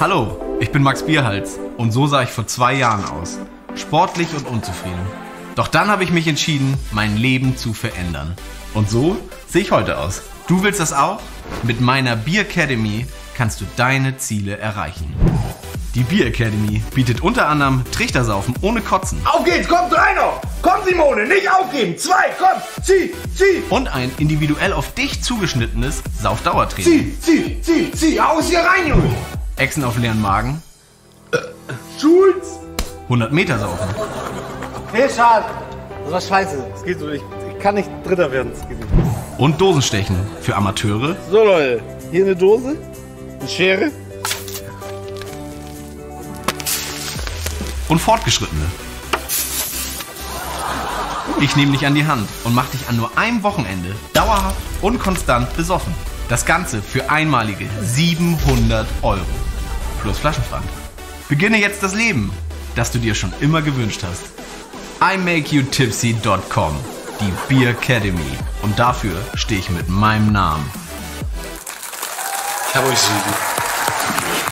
Hallo, ich bin Max Bierhals und so sah ich vor zwei Jahren aus. Sportlich und unzufrieden. Doch dann habe ich mich entschieden, mein Leben zu verändern. Und so sehe ich heute aus. Du willst das auch? Mit meiner Beer Academy kannst du deine Ziele erreichen. Die Beer Academy bietet unter anderem Trichtersaufen ohne Kotzen Auf geht's, komm, drei noch! Komm, Simone, nicht aufgeben! Zwei, komm! Zieh, zieh! und ein individuell auf dich zugeschnittenes Saufdauertraining. Zieh, zieh, zieh, zieh! Aus hier rein, Junge! Echsen auf leeren Magen, Schulz! 100 Meter saufen Hey, schade. Das war scheiße. Das geht so nicht. Ich kann nicht Dritter werden. Das geht nicht. und Dosenstechen für Amateure So, Leute. Hier eine Dose. Eine Schere. und Fortgeschrittene. Ich nehme dich an die Hand und mach dich an nur einem Wochenende dauerhaft und konstant besoffen. Das Ganze für einmalige 700 Euro. Plus Flaschenpfand. Beginne jetzt das Leben, das du dir schon immer gewünscht hast. imakeyoutipsy.com Die Beer Academy. Und dafür stehe ich mit meinem Namen. Ich hab euch lieb.